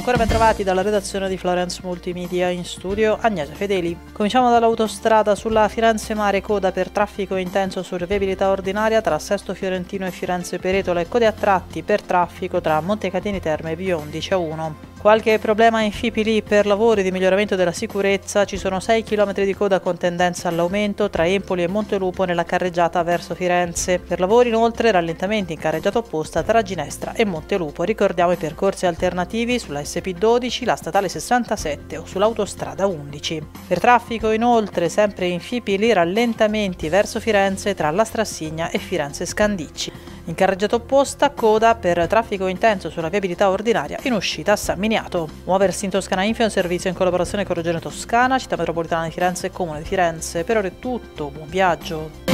Ancora ben trovati dalla redazione di Florence Multimedia in studio Agnese Fedeli. Cominciamo dall'autostrada sulla Firenze Mare coda per traffico intenso su viabilità ordinaria tra Sesto Fiorentino e Firenze Peretola e code a tratti per traffico tra Montecatini Terme e Via 11 a 1. Qualche problema in Fipili per lavori di miglioramento della sicurezza, ci sono 6 km di coda con tendenza all'aumento tra Empoli e Montelupo nella carreggiata verso Firenze. Per lavori inoltre rallentamenti in carreggiata opposta tra Ginestra e Montelupo. Ricordiamo i percorsi alternativi sulla SP12, la statale 67 o sull'autostrada 11. Per traffico inoltre sempre in Fipili rallentamenti verso Firenze tra la Strassigna e Firenze Scandicci. In carreggiata opposta, coda per traffico intenso sulla viabilità ordinaria in uscita a San Miniato. Muoversi in Toscana Info è un servizio in collaborazione con Regione Toscana, Città Metropolitana di Firenze e Comune di Firenze. Per ora è tutto, buon viaggio!